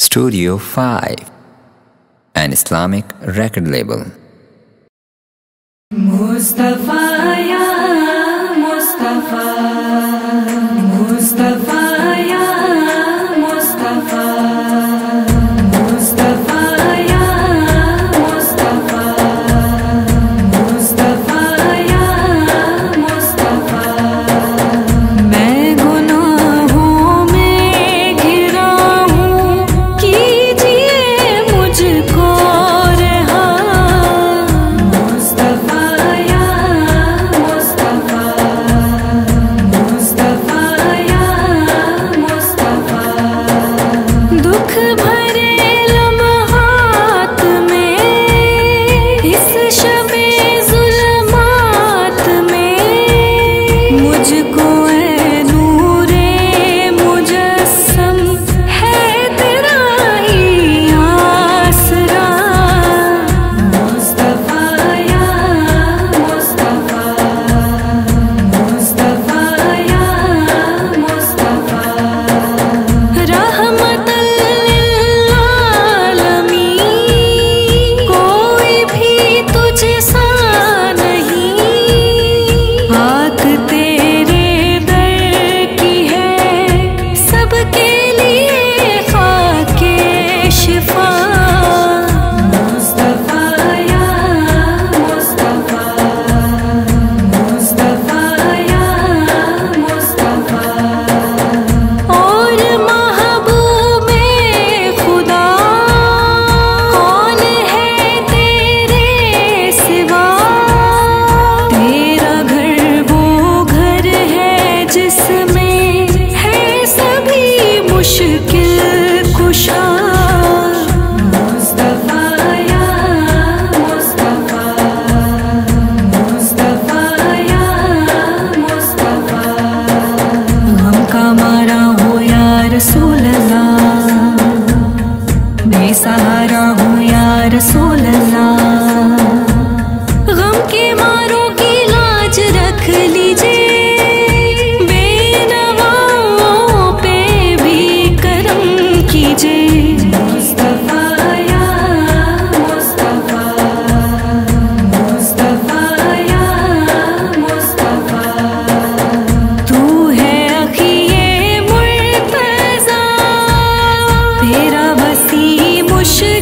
Studio 5, an Islamic record label. Mustafa, ya Mustafa. azul. खुशी